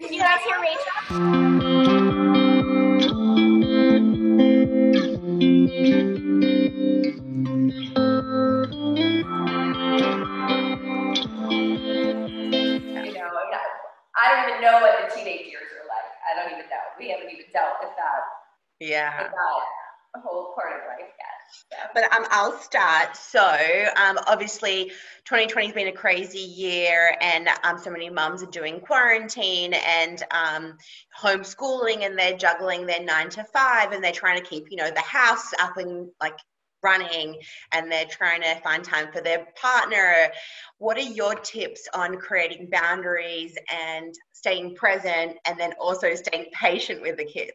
Can you guys hear Rachel? You know, I don't even know what the teenage years are like. I don't even know. We haven't even dealt with that, Yeah. with that whole part of life. But um, I'll start. So, um, obviously, 2020 has been a crazy year, and um, so many mums are doing quarantine and um, homeschooling, and they're juggling their nine to five, and they're trying to keep, you know, the house up and like running, and they're trying to find time for their partner. What are your tips on creating boundaries and staying present, and then also staying patient with the kids?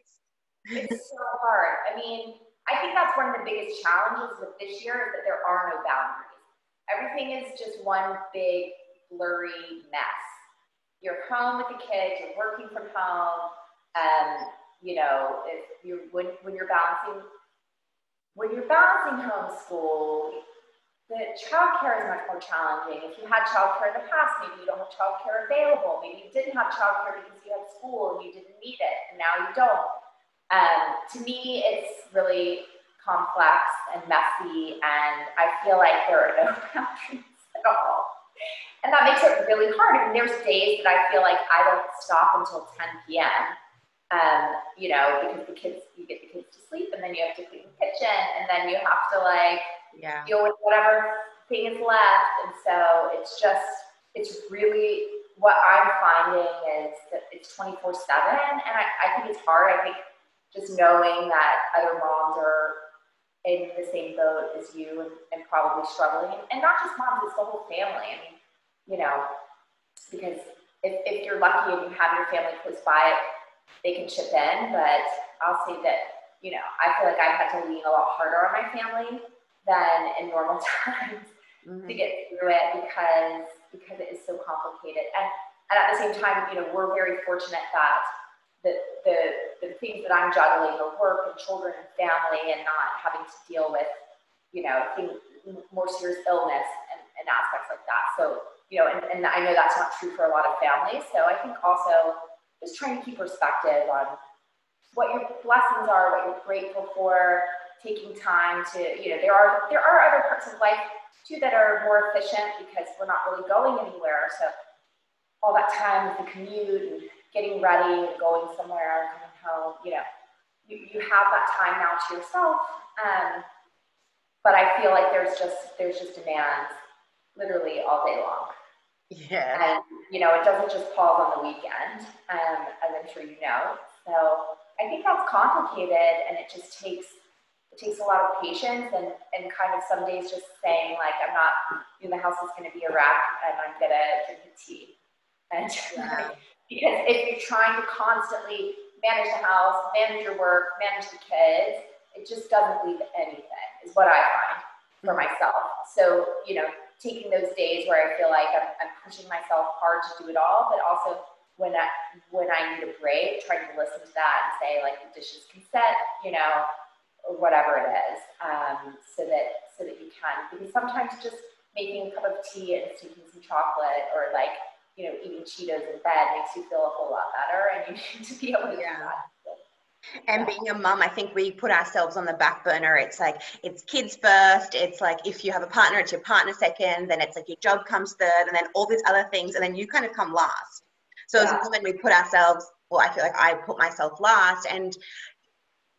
It's so hard. I mean, I think that's one of the biggest challenges with this year is that there are no boundaries. Everything is just one big blurry mess. You're home with the kids, you're working from home, um, you know, if you when when you're balancing when you're balancing homeschool, the childcare is much more challenging. If you had childcare in the past, maybe you don't have childcare available. Maybe you didn't have childcare because you had school and you didn't need it, and now you don't. Um, to me, it's really complex and messy, and I feel like there are no boundaries at all. And that makes it really hard. I mean, there's days that I feel like I don't stop until 10 p.m. Um, you know, because the kids, you get the kids to sleep, and then you have to clean the kitchen, and then you have to like Yeah. deal with whatever thing is left. And so it's just, it's really what I'm finding is that it's 24 7. And I, I think it's hard. I think just knowing that other moms are in the same boat as you and, and probably struggling. And not just moms, it's the whole family. I mean, you know, because if, if you're lucky and you have your family close by, they can chip in. But I'll say that, you know, I feel like I've had to lean a lot harder on my family than in normal times Mhm. to get through it because because it is so complicated. And and at the same time, you know, we're very fortunate that the the the things that I'm juggling are work and children and family and not having to deal with, you know, things more serious illness and, and aspects like that. So, you know, and, and I know that's not true for a lot of families. So I think also just trying to keep perspective on what your blessings are, what you're grateful for, taking time to, you know, there are there are other parts of life too that are more efficient because we're not really going anywhere. So all that time with the commute and getting ready and going somewhere coming home, you know, you, you have that time now to yourself. Um, but I feel like there's just there's just demands literally all day long. Yeah. And you know, it doesn't just pause on the weekend, um, as I'm sure you know. So I think that's complicated, and it just takes it takes a lot of patience and and kind of some days just saying like I'm not, you know, the house is going to be a wreck, and I'm gonna drink the tea, and Yeah. because if you're trying to constantly manage the house, manage your work, manage the kids, it just doesn't leave anything. Is what I find for myself. So you know, taking those days where I feel like I'm, I'm pushing myself hard to do it all, but also when I when I need a break, trying to listen to that and say like the dishes can set, you know, or whatever it is, um, so that so that you can. Because sometimes just making a cup of tea and sneaking some chocolate or like you know eating Cheetos in bed makes you feel a whole lot better, and you need to be able to Yeah. do that. And being a mum, I think we put ourselves on the back burner. It's like it's kids first. It's like if you have a partner, it's your partner second. Then it's like your job comes third, and then all these other things, and then you kind of come last. So as a woman, we put ourselves. Well, I feel like I put myself last, and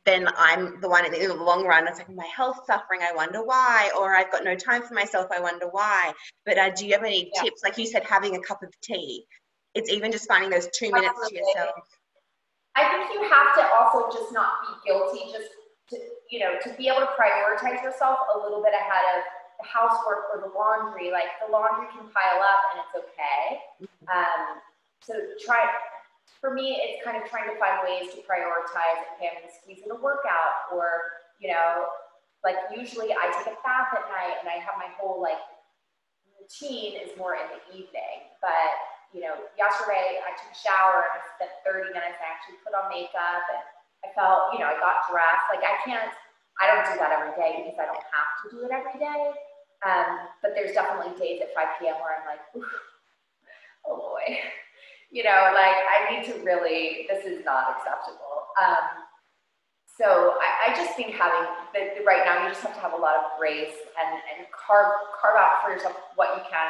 then I'm the one in the, long run. It's like my health suffering. I wonder why, or I've got no time for myself. I wonder why. But uh, do you have any Yeah. tips? Like you said, having a cup of tea. It's even just finding those two minutes to yourself. I think you have to also just not be guilty, just to, you know, to be able to prioritize yourself a little bit ahead of the housework or the laundry. Like the laundry can pile up and it's okay. Um, so try, for me, it's kind of trying to find ways to prioritize. Okay, I'm in a workout or, you know, like usually I take a bath at night and I have my whole like routine is more in the evening. But you know, yesterday I took a shower and I spent 30 minutes. I actually put on makeup and I felt, you know, I got dressed. Like I can't, I don't do that every day because I don't have to do it every day. Um, but there's definitely days at 5 p.m. where I'm like, oh boy, you know, like I need to really, this is not acceptable. Um, so I, I, just think having the, the, right now you just have to have a lot of grace and, and carve carve out for yourself what you can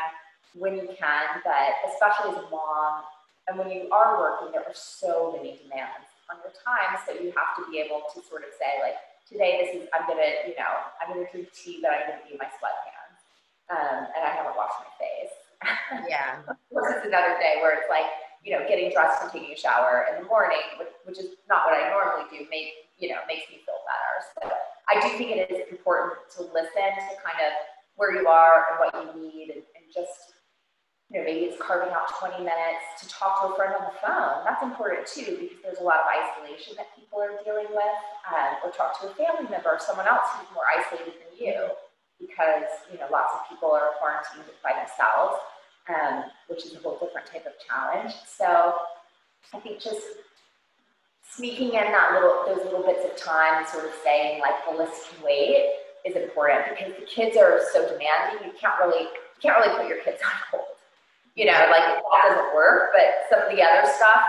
when you can, but especially as a mom and when you are working, there are so many demands on your time, so you have to be able to sort of say like, today this is I'm gonna, you know, I'm gonna drink tea, but I'm gonna be in my sweatpants, um, and I haven't washed my face. Yeah. this is another day where it's like, you know, getting dressed and taking a shower in the morning, which, which is not what I normally do, make you know makes me feel better. So I do think it is important to listen to kind of where you are and what you need, and, and just you know, maybe it's carving out 20 minutes to talk to a friend on the phone. That's important too, because there's a lot of isolation that people are dealing with, um, or talk to a family member or someone else who's more isolated than you, because, you know, lots of people are quarantined by themselves, um, which is a whole different type of challenge. So I think just sneaking in that little, those little bits of time and sort of saying like the list can wait is important because the kids are so demanding. You can't really, you can't really put your kids on hold you know, like that doesn't work, but some of the other stuff,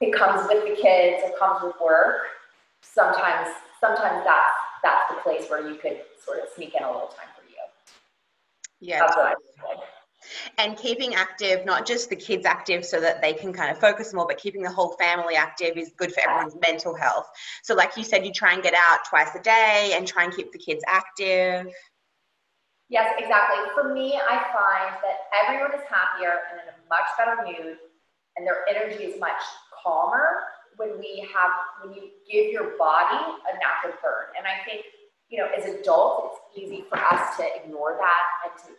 it comes with the kids, it comes with work. Sometimes, sometimes that's that's the place where you could sort of sneak in a little time for you. Yeah. That's what I and keeping active, not just the kids active so that they can kind of focus more, but keeping the whole family active is good for everyone's mental health. So, like you said, you try and get out twice a day and try and keep the kids active. Yes, exactly. For me, I find that everyone is happier and in a much better mood, and their energy is much calmer when we have when you give your body a natural burn. And I think you know, as adults, it's easy for us to ignore that and to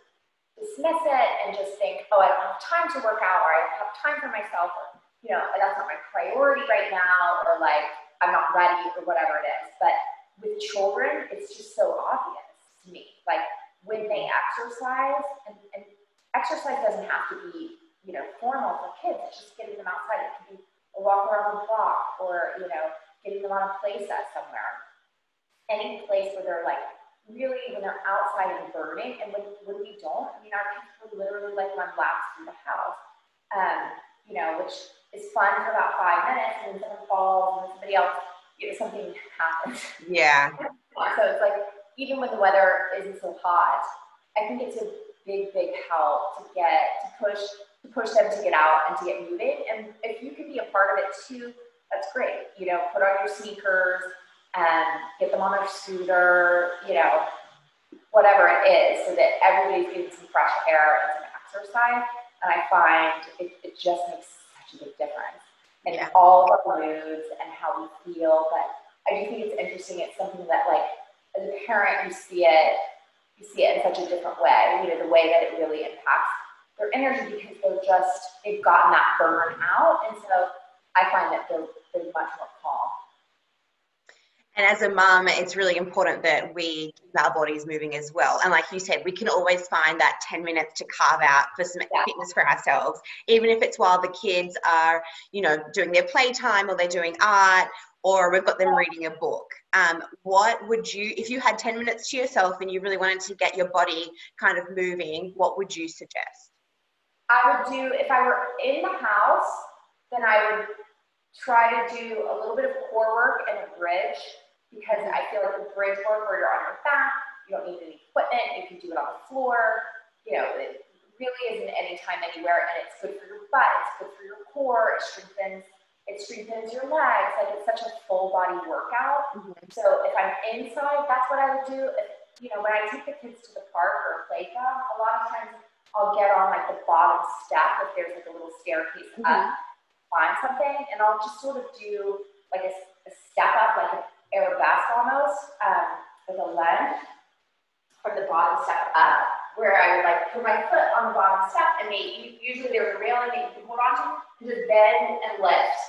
dismiss it and just think, oh, I don't have time to work out, or I don't have time for myself, or you know, that's not my priority right now, or like I'm not ready, or whatever it is. But with children, it's just so obvious to me. Like when they exercise, and, and exercise doesn't have to be, you know, formal for kids. It's just getting them outside. It could be a walk around the block or, you know, getting them on a play set somewhere. Any place where they're like really when they're outside and burning, and when, when we don't, I mean, our kids will literally like run laps through the house, um, you know, which is fun for about five minutes, and then someone falls, and somebody else, you know, something happens. Yeah. so it's like even when the weather isn't so hot, I think it's a big, big help to get to push to push them to get out and to get moving. And if you can be a part of it too, that's great. You know, put on your sneakers and get them on their scooter, you know, whatever it is, so that everybody's getting some fresh air and some exercise. And I find it, it just makes such a big difference in yeah. all the moods and how we feel. But I do think it's interesting. It's something that like as a parent, you see it, you see it in such a different way, you know, the way that it really impacts their energy because they're just, they've gotten that burn out. And so I find that they're, they're much more calm. And as a mum, it's really important that we keep our bodies moving as well. And like you said, we can always find that 10 minutes to carve out for some yeah. fitness for ourselves, even if it's while the kids are, you know, doing their playtime or they're doing art or we've got them reading a book. Um, what would you, if you had 10 minutes to yourself and you really wanted to get your body kind of moving, what would you suggest? I would do, if I were in the house, then I would try to do a little bit of core work and a bridge because I feel like the bridge work where you're on your back, you don't need any equipment, you can do it on the floor, you know, it really isn't anytime, anywhere, and it's good for your butt, it's good for your core, it strengthens it strengthens your legs. Like it's such a full body workout. Mm-hmm. So if I'm inside, that's what I would do. If, you know, when I take the kids to the park or a playground, a lot of times I'll get on like the bottom step if there's like a little staircase mm-hmm. up, find something, and I'll just sort of do like a, a step up, like almost, um, with a lunge from the bottom step up, where I would like put my foot on the bottom step and maybe usually there's a railing that you can hold on to and just bend and lift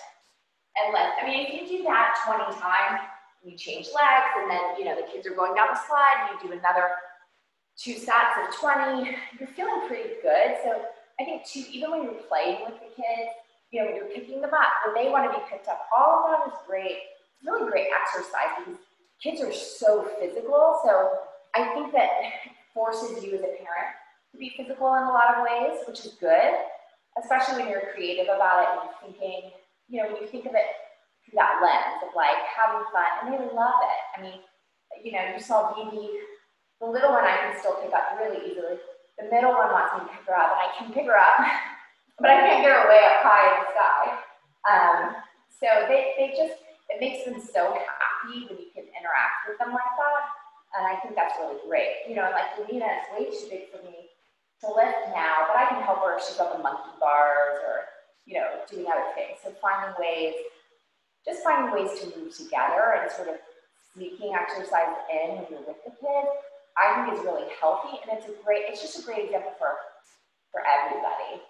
and lift. I mean, if you do that 20 times, you change legs, and then, you know, the kids are going down the slide, and you do another two sets of 20, you're feeling pretty good. So I think, too, even when you're playing with the kids, you know, when you're picking them up, when they want to be picked up, all of that is great. Really great exercise because kids are so physical. So I think that forces you as a parent to be physical in a lot of ways, which is good. especially when you're creative about it and you're thinking, you know, when you think of it through that lens of like having fun, and they love it. I mean, you know, you saw BB, the little one I can still pick up really easily. The middle one wants me to pick her up, and I can pick her up, but I can't get her way up high in the sky. Um, so they, they just, it makes them so happy when you can interact with them like that. And I think that's really great. You know, like Lena is way too big for me to lift now, but I can help her if she's on the monkey bars or, you know, doing other things. So finding ways, just finding ways to move together and sort of sneaking exercise in when you're with the kid, I think is really healthy and it's a great, it's just a great example for, for everybody.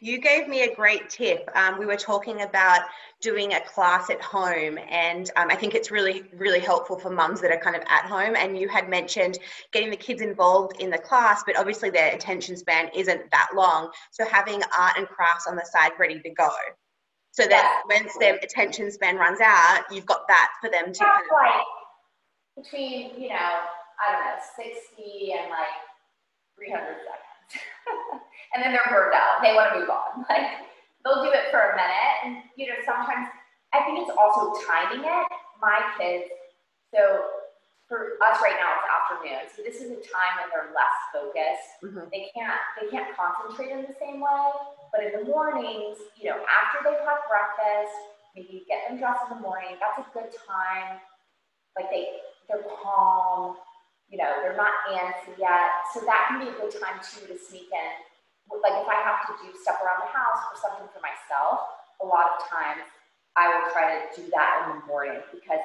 You gave me a great tip. Um, we were talking about doing a class at home, and um, I think it's really, really helpful for mums that are kind of at home. And you had mentioned getting the kids involved in the class, but obviously their attention span isn't that long. So having art and crafts on the side ready to go. So that yeah. once their attention span runs out, you've got that for them to kind of. Like between, you know, I don't know, 60 and like 300 seconds. and then they're burned out. They want to move on. Like they'll do it for a minute. And, you know, sometimes I think it's also timing it. My kids, so for us right now, it's afternoon. So this is a time when they're less focused. Mm-hmm. They can't they can't concentrate in the same way. But in the mornings, you know, after they've had breakfast, maybe get them dressed in the morning. That's a good time. Like they they're calm you know, they're not antsy yet. So that can be a good time too to sneak in. Like if I have to do stuff around the house or something for myself, a lot of times I will try to do that in the morning because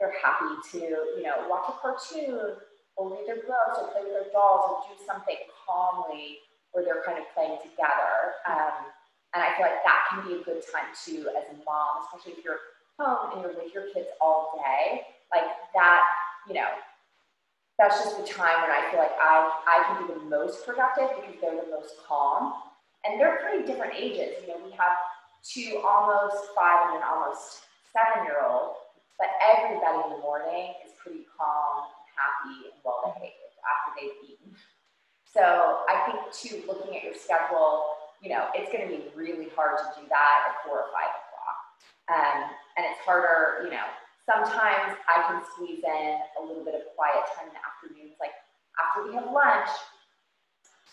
they're happy to, you know, watch a cartoon or read their books or play with their dolls or do something calmly where they're kind of playing together. Um, and I feel like that can be a good time too as a mom, especially if you're home and you're with your kids all day. Like that, you know, that's just the time when I feel like I, I can be the most productive because they're the most calm. And they're pretty different ages. You know, we have two almost five and an almost seven year old, but everybody in the morning is pretty calm, happy, and well behaved after they've eaten. So I think too, looking at your schedule, you know, it's going to be really hard to do that at four or five o'clock. Um, and it's harder, you know, sometimes I can squeeze in a little bit of quiet time in the afternoons, like after we have lunch,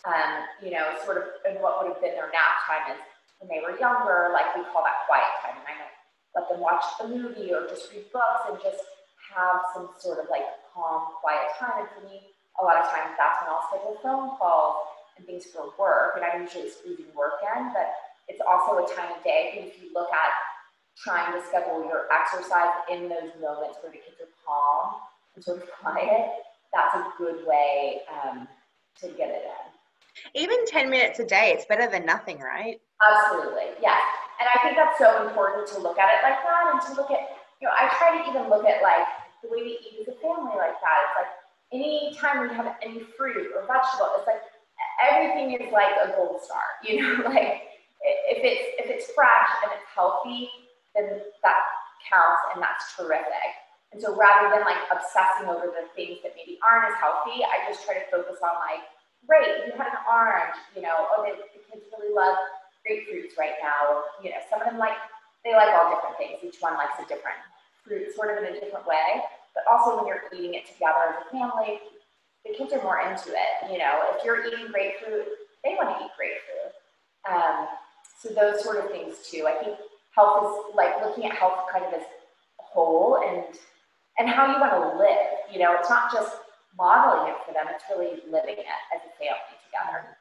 um, you know, sort of, and what would have been their nap time is when they were younger, like we call that quiet time. And I might let them watch the movie or just read books and just have some sort of like calm, quiet time. And for me, a lot of times that's when I'll schedule phone calls and things for work. And I'm usually squeezing work in, but it's also a time of day. If you look at trying to schedule your exercise in those moments where the kids are calm and sort of quiet, that's a good way um, to get it in. Even 10 minutes a day, it's better than nothing, right? Absolutely, yes. And I think that's so important to look at it like that and to look at, you know, I try to even look at like the way we eat as a family like that. It's like any time we have any fruit or vegetable, it's like everything is like a gold star, you know, like if it's if it's fresh and it's healthy, then that counts and that's terrific. And so rather than like obsessing over the things that maybe aren't as healthy, I just try to focus on like, great, you had an orange, you know, oh, the, the kids really love grapefruits right now. You know, some of them like, they like all different things. Each one likes a different fruit, sort of in a different way. But also when you're eating it together as a family, the kids are more into it. You know, if you're eating grapefruit, they want to eat grapefruit. Um, so those sort of things too. I think health is like looking at health kind of as whole and and how you want to live. You know, it's not just modeling it for them, it's really living it as a family together.